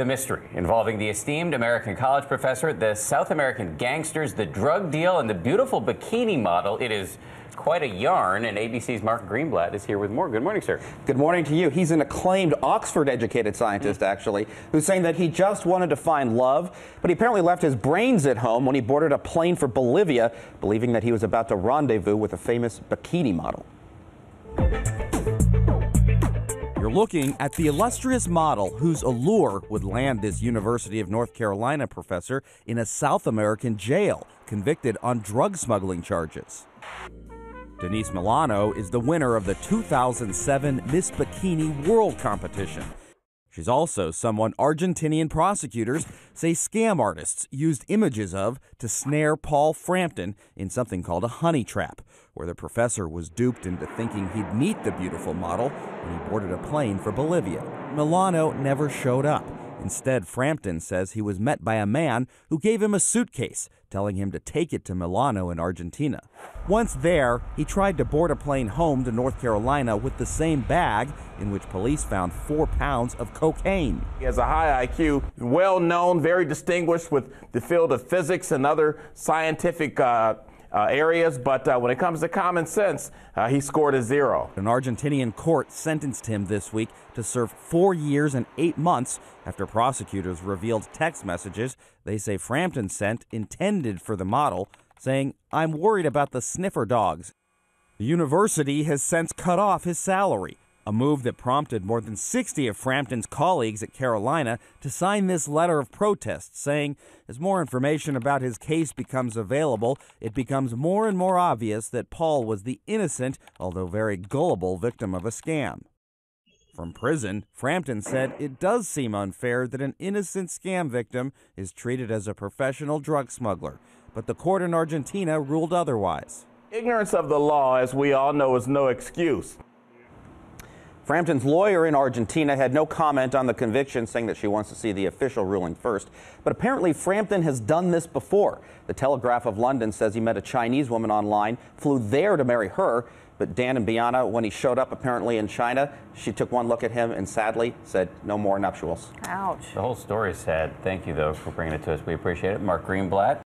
The mystery involving the esteemed American college professor, the South American gangsters, the drug deal, and the beautiful bikini model. It is quite a yarn, and ABC's Mark Greenblatt is here with more. Good morning, sir. Good morning to you. He's an acclaimed Oxford educated scientist, actually, who's saying that he just wanted to find love, but he apparently left his brains at home when he boarded a plane for Bolivia, believing that he was about to rendezvous with a famous bikini model. You're looking at the illustrious model whose allure would land this University of North Carolina professor in a South American jail, convicted on drug smuggling charges. Denise Milani is the winner of the 2007 Miss Bikini World Competition. She's also someone Argentinian prosecutors say scam artists used images of to snare Paul Frampton in something called a honey trap, where the professor was duped into thinking he'd meet the beautiful model when he boarded a plane for Bolivia. Milani never showed up. Instead, Frampton says he was met by a man who gave him a suitcase, telling him to take it to Milani in Argentina. Once there, he tried to board a plane home to North Carolina with the same bag, in which police found four pounds of cocaine. He has a high IQ, well known, very distinguished with the field of physics and other scientific uh, uh, areas, but uh, when it comes to common sense, uh, he scored a zero. An Argentinian court sentenced him this week to serve four years and eight months after prosecutors revealed text messages they say Frampton sent intended for the model, saying, I'm worried about the sniffer dogs. The university has since cut off his salary a move that prompted more than 60 of Frampton's colleagues at Carolina to sign this letter of protest, saying, as more information about his case becomes available, it becomes more and more obvious that Paul was the innocent, although very gullible, victim of a scam. From prison, Frampton said it does seem unfair that an innocent scam victim is treated as a professional drug smuggler, but the court in Argentina ruled otherwise. Ignorance of the law, as we all know, is no excuse. Frampton's lawyer in Argentina had no comment on the conviction, saying that she wants to see the official ruling first. But apparently, Frampton has done this before. The Telegraph of London says he met a Chinese woman online, flew there to marry her. But Dan and Bianna, when he showed up apparently in China, she took one look at him and sadly said, no more nuptials. Ouch. The whole story is sad. Thank you, though, for bringing it to us. We appreciate it. Mark Greenblatt.